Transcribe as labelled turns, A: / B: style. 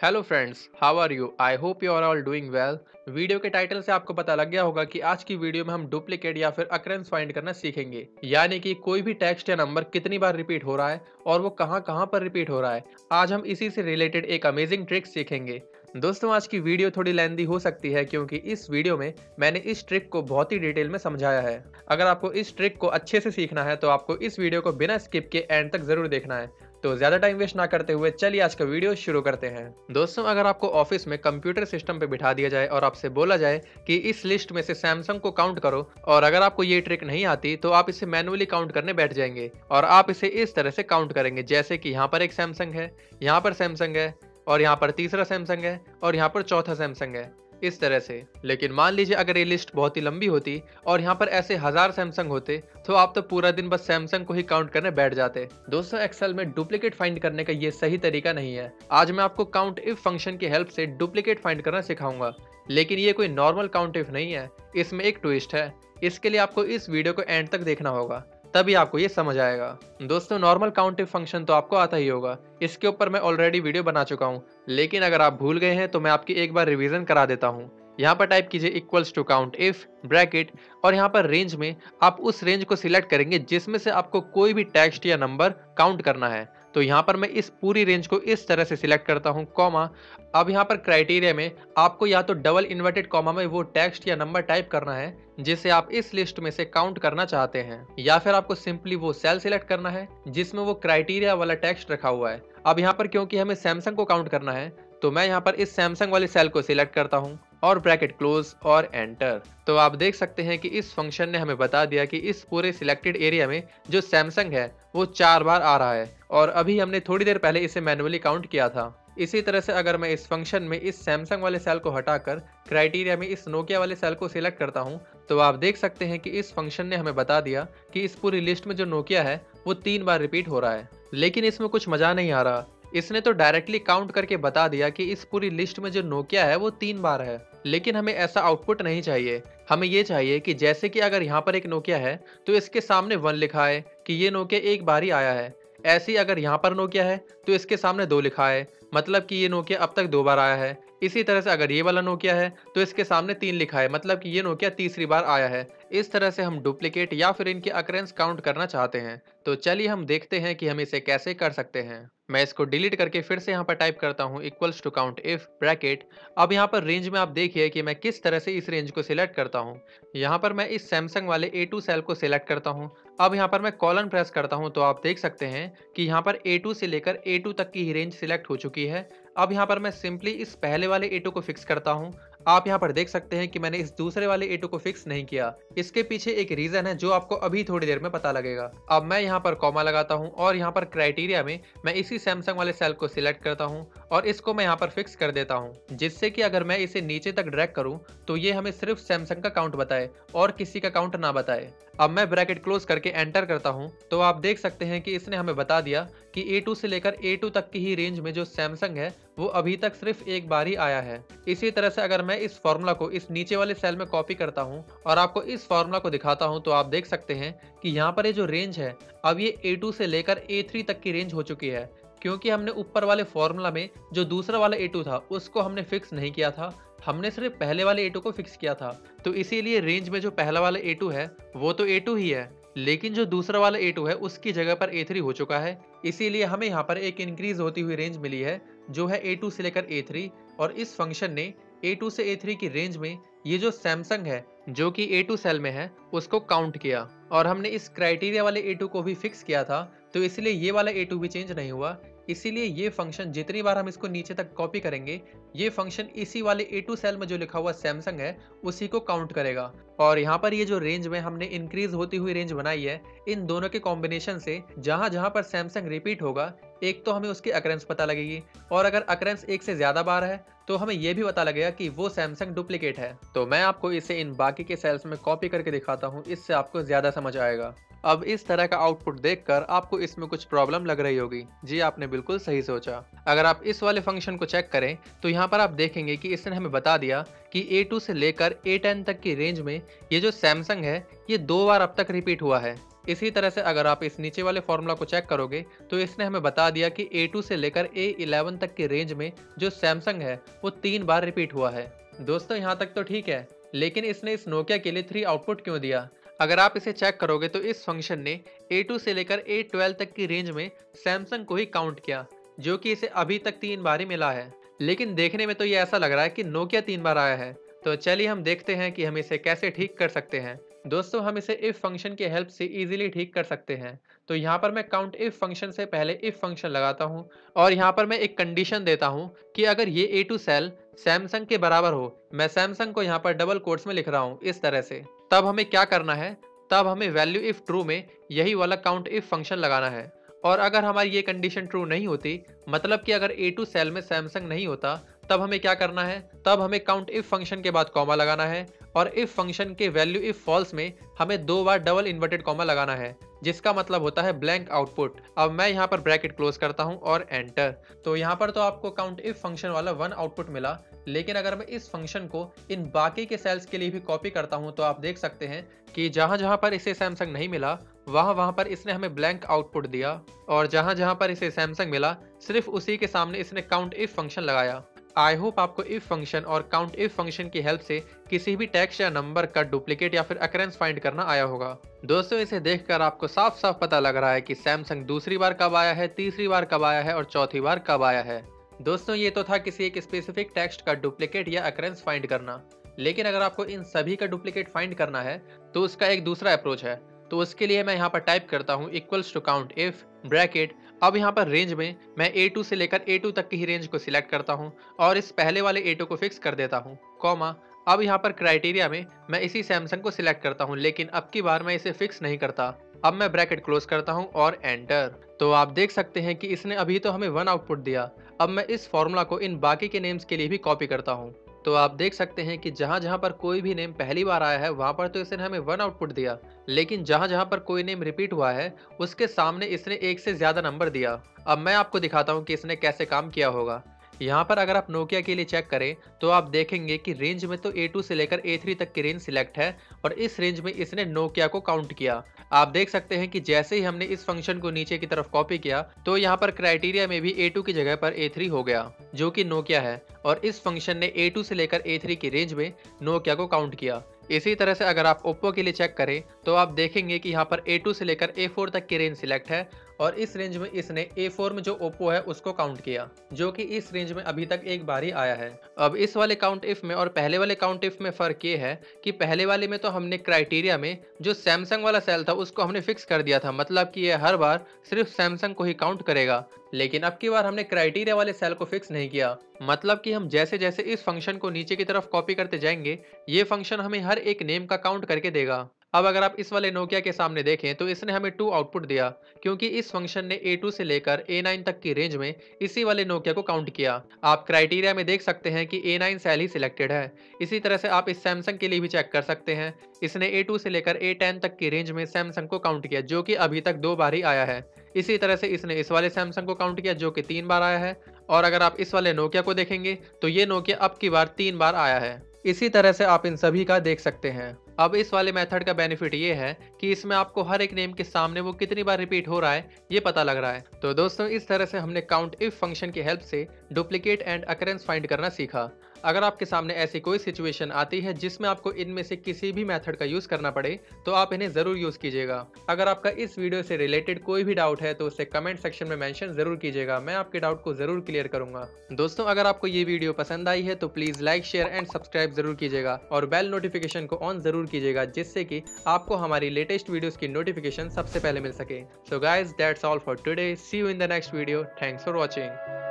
A: Hello friends how are you I hope you are all doing well video के title से आपको पता लग गया होगा कि आज की वीडियो में हम डुप्लीकेट या फिर अक्रेंस फाइंड करना सीखेंगे। यानी कि कोई भी टेक्स्ट या नंबर कितनी बार रिपीट हो रहा है और वो कहाँ कहाँ पर रिपीट हो रहा है। आज हम इसी से रिलेटेड एक अमेजिंग ट्रिक सीखेंगे। दोस्तों, आज की वीडियो थोड़ी लेंदी हो सकती है क्योंकि इस वीडियो में मैंने इस ट्रिक को बहुत ही डिटेल में समझाया है। अगर आपको इस ट्रिक को अच्छे से सीखना है तो आपको इस वीडियो को बिना स्किप के एंड तक ज़रूर देखना है। तो ज़्यादा टाइम वेस्ट ना करते हुए चलिए आज का वीडियो शुरू करते हैं। दोस्तों, अगर आपको ऑफ़िस में कंप्यूटर सिस्टम पे बिठा दिया जाए और आपसे बोला जाए कि इस लिस्ट में से सैमसंग को काउंट करो और अगर आपको ये ट्रिक नहीं आती तो आप इसे मैनुअली काउंट करने बैठ जाएँगे और आप इसे इस तरह से काउंट करेंगे, जैसे कि यहाँ पर एक सैमसंग है, यहाँ पर सैमसंग है और यहाँ पर तीसरा सैमसंग है और यहाँ पर चौथा सैमसंग है। इस तरह से। लेकिन मान लीजिए अगर ये लिस्ट बहुत ही लंबी होती और यहाँ पर ऐसे हज़ार सैमसंग होते तो आप तो पूरा दिन बस सैमसंग को ही काउंट करने बैठ जाते। दोस्तों, एक्सेल में डुप्लीकेट फाइंड करने का ये सही तरीका नहीं है। आज मैं आपको काउंट इफ़ फ़ंक्शन की हेल्प से डुप्लीकेट फाइंड करना सिखाऊँगा। लेकिन ये कोई नॉर्मल काउंट इफ़ नहीं है। इसमें एक ट्विस्ट है। इसके लिए आपको इस वीडियो को एंड तक देखना होगा। तभी आपको ये समझ आएगा। दोस्तों नॉर्मल काउंटिंग फ़ंक्शन तो आपको आता ही होगा। इसके ऊपर मैं ऑलरेडी वीडियो बना चुका हूँ। लेकिन अगर आप भूल गए हैं तो मैं आपकी एक बार रिविजन करा देता हूँ। यहाँ पर टाइप कीजिए equals to count if bracket और यहाँ पर रेंज में आप उस रेंज को सिलेक्ट करेंगे जिसमें से आपको कोई भी टेक्स्ट या नंबर काउंट करना है। तो यहाँ पर मैं इस पूरी रेंज को इस तरह से सिलेक्ट करता हूँ कॉमा अब यहाँ पर क्राइटेरिया में आपको या तो डबल इन्वर्टेड कॉमा में वो टेक्स्ट या नंबर टाइप करना है, जिसे आप इस लिस्ट में से काउंट करना चाहते हैं, या फिर आपको सिंपली वो सेल सिलेक्ट करना है, जिसमें वो क्राइटेरिया वाला टेक्स्ट रखा हुआ है। अब यहाँ पर क्योंकि हमें सैमसंग को काउंट करना है तो मैं यहाँ पर इस सैमसंग वाले सेल को सिलेक्ट करता हूँ। और ब्रैकेट क्लोज और एंटर तो आप देख सकते हैं कि इस फ़ंक्शन ने हमें बता दिया कि इस पूरे सिलेक्टेड एरिया में जो सैमसंग है, वो चार बार आ रहा है और अभी हमने थोड़ी देर पहले इसे मैनुअली काउंट किया था। इसी तरह से अगर मैं इस फ़ंक्शन में इस सैमसंग वाले सेल को हटाकर क्राइटेरिया में इस नोकिया वाले सेल को सिलेक्ट करता हूँ तो आप देख सकते हैं कि इस फ़ंक्शन ने हमें बता दिया कि इस पूरी लिस्ट में जो नोकिया है, वो तीन बार रिपीट हो रहा है। लेकिन इसमें कुछ मज़ा नहीं आ रहा। इसने तो डायरेक्टली काउंट करके बता दिया कि इस पूरी लिस्ट में जो नोकिया है, वो तीन बार है। लेकिन हमें ऐसा आउटपुट नहीं चाहिए। हमें ये चाहिए कि जैसे कि अगर यहाँ पर एक नोकिया है तो इसके सामने वन लिखा है कि ये नोकिया एक बार ही आया है। ऐसे अगर यहाँ पर नोकिया है तो इसके सामने दो लिखा है। मतलब कि ये नोकिया अब तक दो बार आया है। इसी तरह से अगर ये वाला नोकिया है तो इसके सामने तीन लिखा है। मतलब कि ये नोकिया तीसरी बार आया है। इस तरह से हम डुप्लीकेट या फिर इनके अक्रेंस काउंट करना चाहते हैं। तो चलिए हम देखते हैं कि हम इसे कैसे कर सकते हैं। मैं इसको डिलीट करके फिर से यहाँ पर टाइप करता हूँ equals to count if bracket अब यहाँ पर रेंज में आप देखिए कि मैं किस तरह से इस रेंज को सिलेक्ट करता हूँ। यहाँ पर मैं इस सैमसंग वाले A2 सेल को सिलेक्ट करता हूँ। अब यहाँ पर मैं कॉलन प्रेस करता हूँ तो आप देख सकते हैं कि यहाँ पर A2 से लेकर A2 तक की ही रेंज सिलेक्ट हो चुकी है। अब यहाँ पर मैं सिंपली इस पहले वाले A2 को फिक्स करता हूँ। आप यहाँ पर देख सकते हैं कि मैंने इस दूसरे वाले A2 को फिक्स नहीं किया। इसके पीछे एक रीजन है जो आपको अभी थोड़ी देर में पता लगेगा। अब मैं यहाँ पर कॉमा लगाता हूँ और यहाँ पर क्राइटेरिया में मैं इसी सैमसंग वाले सेल को सिलेक्ट करता हूँ और इसको मैं यहाँ पर फिक्स कर देता हूँ, जिससे की अगर मैं इसे नीचे तक ड्रैक करूँ तो ये हमें सिर्फ़ सैमसंग का काउंट बताए और किसी का काउंट ना बताए। अब मैं ब्रैकेट क्लोज करके एंटर करता हूँ तो आप देख सकते हैं कि इसने हमें बता दिया कि A2 से लेकर A2 तक की ही रेंज में जो सैमसंग है, वो अभी तक सिर्फ़ एक बार ही आया है। इसी तरह से अगर मैं इस फॉर्मूला को इस नीचे वाले सेल में कॉपी करता हूँ और आपको इस फॉर्मूला को दिखाता हूँ तो आप देख सकते हैं कि यहाँ पर ये जो रेंज है, अब ये A2 से लेकर A3 तक की रेंज हो चुकी है। क्योंकि हमने ऊपर वाले फॉर्मूला में जो दूसरा वाला A2 था, उसको हमने फिक्स नहीं किया था हमने सिर्फ़ पहले वाले A2 को फिक्स किया था। तो इसीलिए रेंज में जो पहला वाला A2 है, वो तो A2 ही है। लेकिन जो दूसरा वाला A2 है, उसकी जगह पर A3 हो चुका है। इसीलिए हमें यहाँ पर एक इंक्रीज होती हुई रेंज मिली है, जो है A2 से लेकर A3 और इस फ़ंक्शन ने A2 से A3 की रेंज में ये जो सैमसंग है, जो कि A2 सेल में है, उसको काउंट किया। और हमने इस क्राइटेरिया वाले A2 को भी फिक्स किया था। तो इसलिए ये वाला A2 भी चेंज नहीं हुआ। इसीलिए ये फ़ंक्शन जितनी बार हम इसको नीचे तक कॉपी करेंगे, ये फ़ंक्शन इसी वाले A2 सेल में जो लिखा हुआ सैमसंग है, उसी को काउंट करेगा। और यहाँ पर ये जो रेंज में हमने इंक्रीज होती हुई रेंज बनाई है, इन दोनों के कॉम्बिनेशन से जहाँ जहाँ पर सैमसंग रिपीट होगा, एक तो हमें उसकी अक्रेंस पता लगेगी। और अगर अक्रेंस एक से ज़्यादा बार है तो हमें यह भी पता लगेगा कि वो सैमसंग डुप्लीकेट है। तो मैं आपको इसे इन बाकी के सेल्स में कॉपी करके दिखाता हूँ, इससे आपको ज़्यादा समझ आएगा। अब इस तरह का आउटपुट देखकर आपको इसमें कुछ प्रॉब्लम लग रही होगी। जी, आपने बिल्कुल सही सोचा। अगर आप इस वाले फ़ंक्शन को चेक करें तो यहाँ पर आप देखेंगे कि इसने हमें बता दिया कि A2 से लेकर A10 तक की रेंज में ये जो सैमसंग है, ये दो बार अब तक रिपीट हुआ है। इसी तरह से अगर आप इस नीचे वाले फॉर्मूला को चेक करोगे तो इसने हमें बता दिया कि A2 से लेकर A11 तक के रेंज में जो सैमसंग है, वो तीन बार रिपीट हुआ है। दोस्तों, यहाँ तक तो ठीक है, लेकिन इसने इस नोकिया के लिए थ्री आउटपुट क्यों दिया? अगर आप इसे चेक करोगे तो इस फ़ंक्शन ने A2 से लेकर A12 तक की रेंज में सैमसंग को ही काउंट किया, जो कि इसे अभी तक तीन बार ही मिला है। लेकिन देखने में तो ये ऐसा लग रहा है कि नोकिया तीन बार आया है। तो चलिए हम देखते हैं कि हम इसे कैसे ठीक कर सकते हैं। दोस्तों, हम इसे इफ़ फ़ंक्शन की हेल्प से इजीली ठीक कर सकते हैं। तो यहाँ पर मैं काउंट इफ़ फ़ंक्शन से पहले इफ़ फ़ंक्शन लगाता हूँ और यहाँ पर मैं एक कंडीशन देता हूँ कि अगर ये ए टू सेल सैमसंग के बराबर हो, मैं सैमसंग को यहाँ पर डबल कोर्ट्स में लिख रहा हूँ इस तरह से। तब हमें क्या करना है? तब हमें वैल्यू इफ़ ट्रू में यही वाला काउंट इफ़ फ़ंक्शन लगाना है। और अगर हमारी ये कंडीशन ट्रू नहीं होती मतलब कि अगर ए टू सेल में सैमसंग नहीं होता, तब हमें क्या करना है? तब हमें काउंट इफ़ फ़ंक्शन के बाद कॉमा लगाना है। और इफ़ फ़ंक्शन के वैल्यू इफ़ फॉल्स में हमें दो बार डबल इन्वर्टेड कॉमा लगाना है, जिसका मतलब होता है ब्लैंक आउटपुट अब मैं यहाँ पर ब्रैकेट क्लोज करता हूँ और एंटर तो यहाँ पर तो आपको काउंट इफ़ फ़ंक्शन वाला वन आउटपुट मिला। लेकिन अगर मैं इस फ़ंक्शन को इन बाकी के सेल्स के लिए भी कॉपी करता हूँ तो आप देख सकते हैं कि जहाँ जहाँ पर इसे सैमसंग नहीं मिला, वहाँ वहाँ पर इसने हमें ब्लैंक आउटपुट दिया। और जहाँ जहाँ पर इसे सैमसंग मिला, सिर्फ़ उसी के सामने इसने काउंट इफ़ फ़ंक्शन लगाया। आई होप आपको इफ़ फ़ंक्शन और काउंट इफ़ फ़ंक्शन की हेल्प से किसी भी टेक्स्ट या नंबर का डुप्लीकेट या फिर अकरेंस फाइंड करना आया होगा। दोस्तों, इसे देखकर आपको साफ़ साफ़ पता लग रहा है कि सैमसंग दूसरी बार कब आया है, तीसरी बार कब आया है और चौथी बार कब आया है। दोस्तों, ये तो था किसी एक स्पेसिफिक टेक्स्ट का डुप्लीकेट या अकरेंस फाइंड करना। लेकिन अगर आपको इन सभी का डुप्लीकेट फाइंड करना है तो उसका एक दूसरा अप्रोच है। तो उसके लिए मैं यहाँ पर टाइप करता हूँ equals to count if bracket अब यहाँ पर रेंज में मैं A2 से लेकर A2 तक की ही रेंज को सिलेक्ट करता हूँ और इस पहले वाले A2 को फिक्स कर देता हूँ कॉमा अब यहाँ पर क्राइटेरिया में मैं इसी सैमसंग को सिलेक्ट करता हूँ, लेकिन अब की बार मैं इसे फिक्स नहीं करता। अब मैं ब्रैकेट क्लोज करता हूँ और एंटर तो आप देख सकते हैं कि इसने अभी तो हमें वन आउटपुट दिया। अब मैं इस फॉर्मूला को इन बाकी के नेम्स के लिए भी कॉपी करता हूँ। तो आप देख सकते हैं कि जहाँ जहाँ पर कोई भी नेम पहली बार आया है, वहाँ पर तो इसने हमें वन आउटपुट दिया। लेकिन जहाँ जहाँ पर कोई नेम रिपीट हुआ है, उसके सामने इसने एक से ज़्यादा नंबर दिया। अब मैं आपको दिखाता हूँ कि इसने कैसे काम किया होगा। यहाँ पर अगर आप नोकिया के लिए चेक करें तो आप देखेंगे कि रेंज में तो A2 से लेकर A3 तक की रेंज सिलेक्ट है, और इस रेंज में इसने नोकिया को काउंट किया। आप देख सकते हैं कि जैसे ही हमने इस फ़ंक्शन को नीचे की तरफ़ कॉपी किया तो यहाँ पर क्राइटेरिया में भी A2 की जगह पर A3 हो गया, जो कि नोकिया है। और इस फ़ंक्शन ने A2 से लेकर A3 की रेंज में नोकिया को काउंट किया। इसी तरह से अगर आप ओप्पो के लिए चेक करें तो आप देखेंगे कि यहाँ पर A2 से लेकर A4 तक की रेंज सिलेक्ट है। और इस रेंज में इसने A4 में जो ओप्पो है, उसको काउंट किया, जो कि इस रेंज में अभी तक एक बार ही आया है। अब इस वाले काउंट इफ़ में और पहले वाले काउंट इफ़ में फ़र्क ये है कि पहले वाले में तो हमने क्राइटेरिया में जो सैमसंग वाला सेल था, उसको हमने फिक्स कर दिया था। मतलब कि यह हर बार सिर्फ़ सैमसंग को ही काउंट करेगा। लेकिन अब की बार हमने क्राइटेरिया वाले सेल को फिक्स नहीं किया। मतलब कि हम जैसे जैसे इस फ़ंक्शन को नीचे की तरफ़ कॉपी करते जाएँगे, ये फ़ंक्शन हमें हर एक नेम का काउंट करके देगा। अब अगर आप इस वाले नोकिया के सामने देखें तो इसने हमें टू आउटपुट दिया, क्योंकि इस फ़ंक्शन ने A2 से लेकर A9 तक की रेंज में इसी वाले नोकिया को काउंट किया। आप क्राइटेरिया में देख सकते हैं कि A9 सेल ही सिलेक्टेड है। इसी तरह से आप इस सैमसंग के लिए भी चेक कर सकते हैं। इसने A2 से लेकर A10 तक की रेंज में सैमसंग को काउंट किया, जो कि अभी तक दो बार ही आया है। इसी तरह से इसने इस वाले सैमसंग को काउंट किया, जो कि तीन बार आया है। और अगर आप इस वाले नोकिया को देखेंगे तो ये नोकिया अब की बार तीन बार आया है। इसी तरह से आप इन सभी का देख सकते हैं। अब इस वाले मेथड का बेनिफिट ये है कि इसमें आपको हर एक नेम के सामने वो कितनी बार रिपीट हो रहा है, ये पता लग रहा है। तो दोस्तों, इस तरह से हमने काउंट इफ़ फ़ंक्शन की हेल्प से डुप्लीकेट एंड अकरेंस फाइंड करना सीखा। अगर आपके सामने ऐसी कोई सिचुएशन आती है जिसमें आपको इनमें से किसी भी मेथड का यूज़ करना पड़े तो आप इन्हें ज़रूर यूज़ कीजिएगा। अगर आपका इस वीडियो से रिलेटेड कोई भी डाउट है तो उसे कमेंट सेक्शन में मेंशन ज़रूर कीजिएगा। मैं आपके डाउट को ज़रूर क्लियर करूँगा। दोस्तों, अगर आपको ये वीडियो पसंद आई है तो please like share and subscribe ज़रूर कीजिएगा। और बेल नोटिफिकेशन को ऑन ज़रूर कीजिएगा, जिससे कि आपको हमारी लेटेस्ट वीडियोस की नोटिफिकेशन सबसे पहले मिल सके। So guys that's all for today see you in the next video thanks for watching